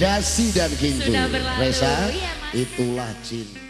Dasi dan Kintu. Resa, iya, itulah cinta.